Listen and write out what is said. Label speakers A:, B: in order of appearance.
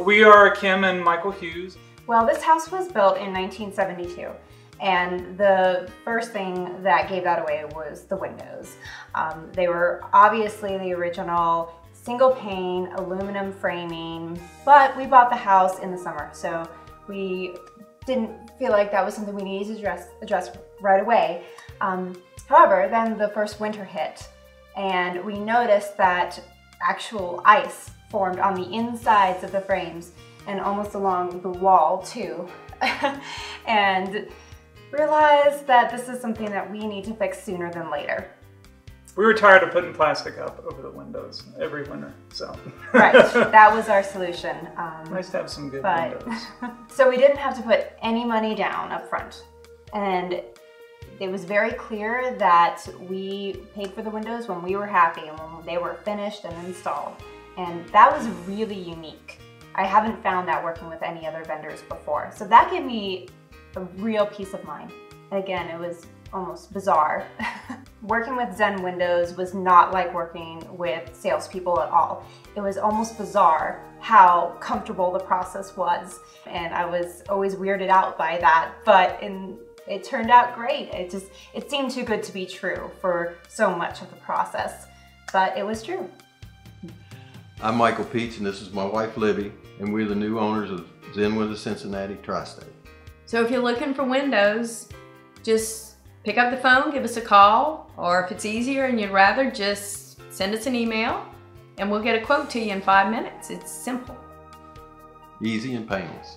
A: We are Kim and Michael Hughes.
B: Well, this house was built in 1972. And the first thing that gave that away was the windows. Um, they were obviously the original single pane aluminum framing, but we bought the house in the summer, so we didn't feel like that was something we needed to address, address right away. Um, however, then the first winter hit, and we noticed that actual ice formed on the insides of the frames and almost along the wall too. and realized that this is something that we need to fix sooner than later.
A: We were tired of putting plastic up over the windows every winter, so.
B: right, that was our solution.
A: Um, nice to have some good
B: but,
A: windows.
B: so we didn't have to put any money down up front. And it was very clear that we paid for the windows when we were happy and when they were finished and installed. And that was really unique. I haven't found that working with any other vendors before. So that gave me a real peace of mind. And again, it was almost bizarre. working with Zen Windows was not like working with salespeople at all. It was almost bizarre how comfortable the process was. And I was always weirded out by that, but in, it turned out great. It just, it seemed too good to be true for so much of the process, but it was true.
C: I'm Michael Peach and this is my wife Libby and we're the new owners of Zen Windows Cincinnati Tri-State.
D: So if you're looking for windows, just pick up the phone, give us a call, or if it's easier and you'd rather, just send us an email and we'll get a quote to you in five minutes. It's simple.
C: Easy and painless.